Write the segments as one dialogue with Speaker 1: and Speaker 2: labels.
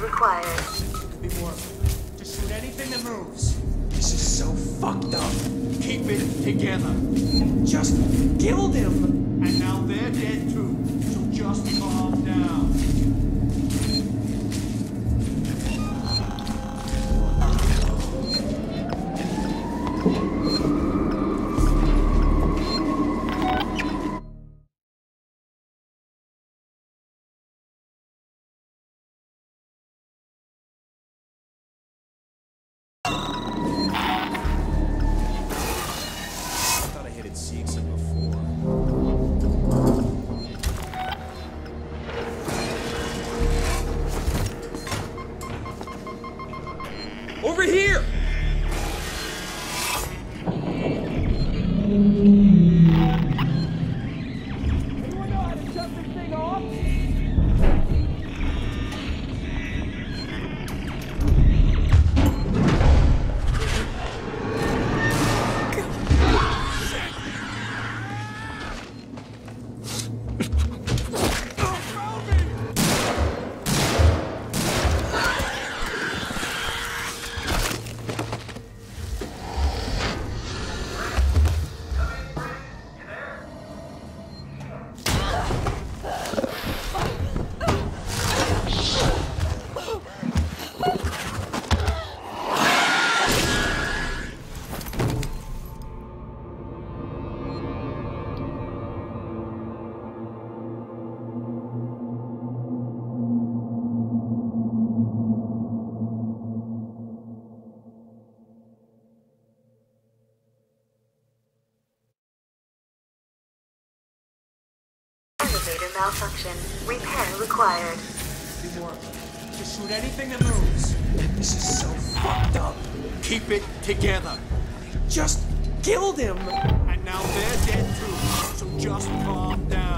Speaker 1: required.
Speaker 2: Be more. Just shoot anything that moves. This is so fucked up. Keep it together. Just killed him. And now they're dead too. So just calm down.
Speaker 1: Elevator malfunction. Repair required.
Speaker 2: Just shoot anything that moves. This is so fucked up. Keep it together. Just killed him. And now they're dead too. So just calm down.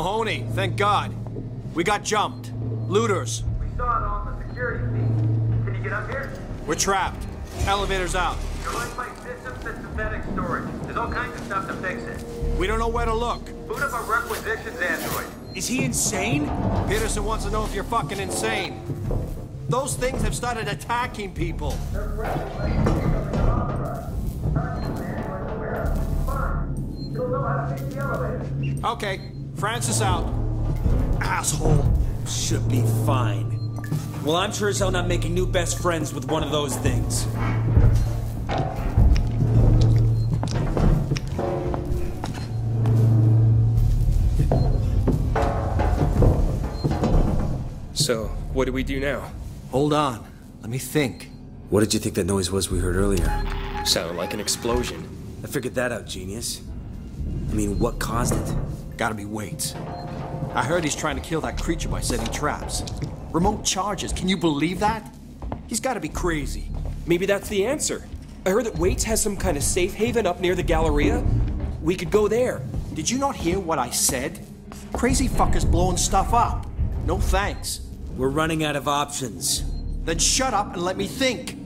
Speaker 3: Mahoney, thank God. We got jumped. Looters.
Speaker 4: We saw it on the security feed. Can you get up here?
Speaker 3: We're trapped. Elevator's out.
Speaker 4: You're by systems and synthetic storage. There's all kinds of stuff to fix it.
Speaker 3: We don't know where to look.
Speaker 4: Boot up a requisitions android.
Speaker 2: Is he insane?
Speaker 3: Peterson wants to know if you're fucking insane. Those things have started attacking people. Okay, Francis out.
Speaker 5: Asshole. Should be fine. Well, I'm sure as hell not making new best friends with one of those things.
Speaker 6: So, what do we do now?
Speaker 3: Hold on. Let me think.
Speaker 7: What did you think that noise was we heard earlier?
Speaker 6: Sounded like an explosion.
Speaker 7: I figured that out, genius. I mean, what caused it?
Speaker 3: Gotta be Waits. I heard he's trying to kill that creature by setting traps. Remote charges, can you believe that? He's gotta be crazy.
Speaker 6: Maybe that's the answer. I heard that Waits has some kind of safe haven up near the Galleria. We could go there.
Speaker 3: Did you not hear what I said? Crazy fuckers blowing stuff up. No thanks.
Speaker 5: We're running out of options.
Speaker 3: Then shut up and let me think.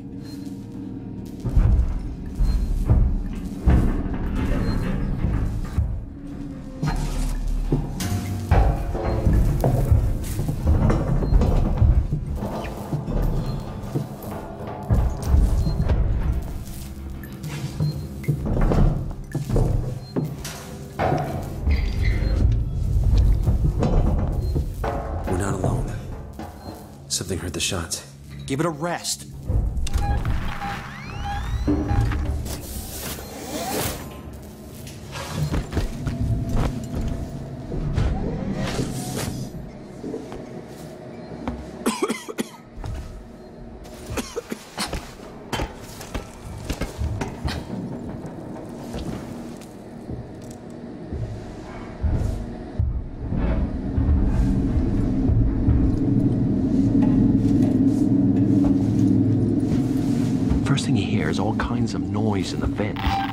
Speaker 7: We're not alone. Something heard the shots.
Speaker 3: Give it a rest.
Speaker 8: All kinds of noise in the vents.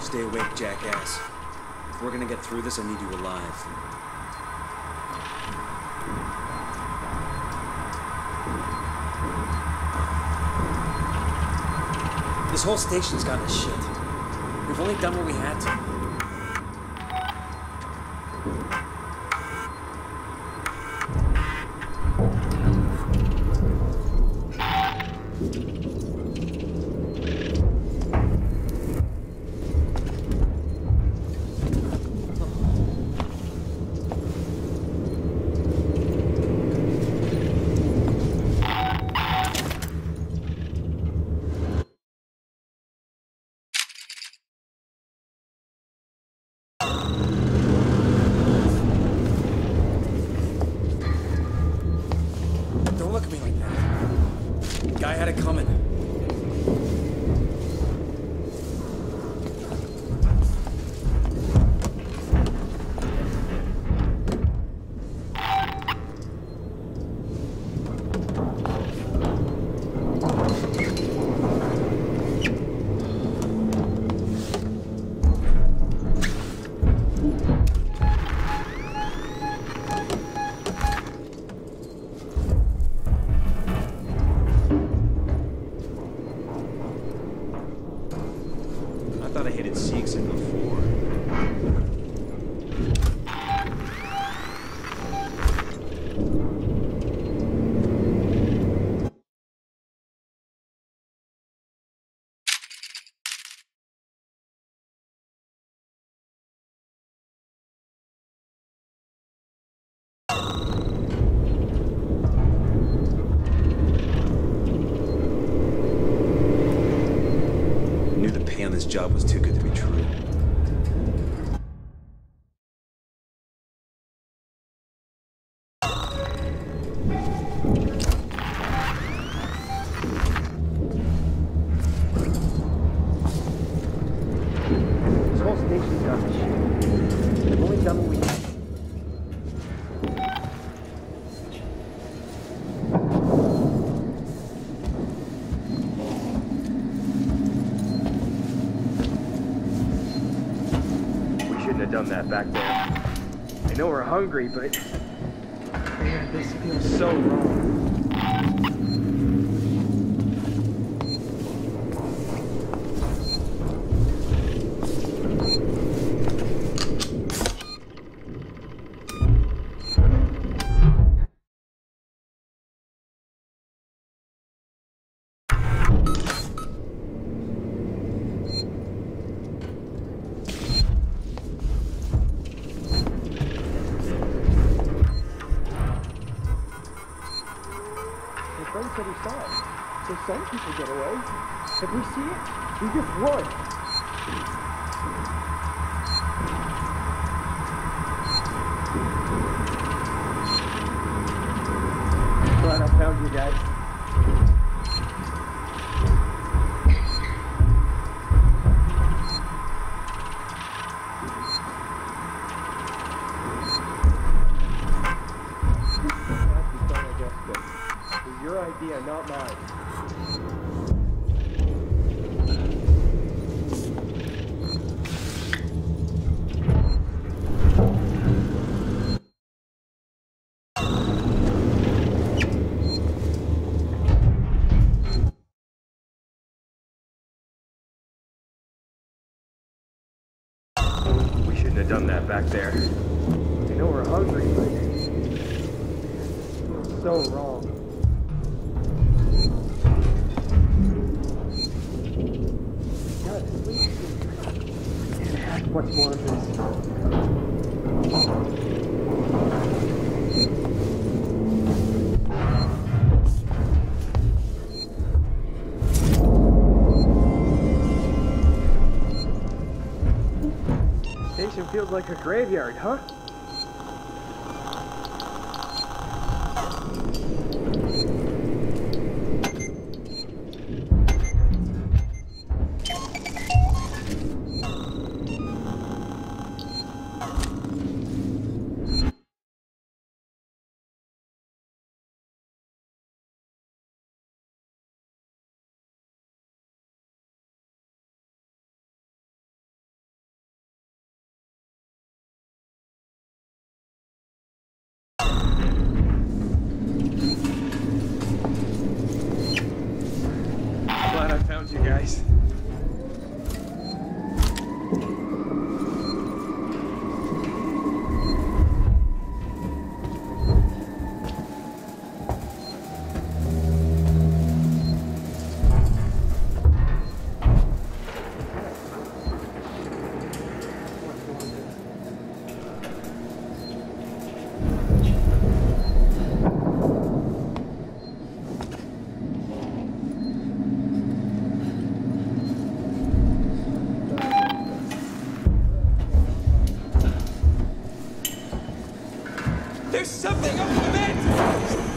Speaker 5: Stay awake, jackass. If we're gonna get through this, I need you alive. This whole station's gone to shit. We've only done what we had to. Job was too good to be true.
Speaker 3: Have done that back there. I know we're hungry, but man, this feels so wrong. Some people get away. If we see it, we just run. Glad I found you guys. That's the song I guess, but it was your idea, not mine. We shouldn't have done that back there. I know we're hungry, but it feels so wrong. Much more of this. Like a graveyard, huh?
Speaker 6: There's something up the vent!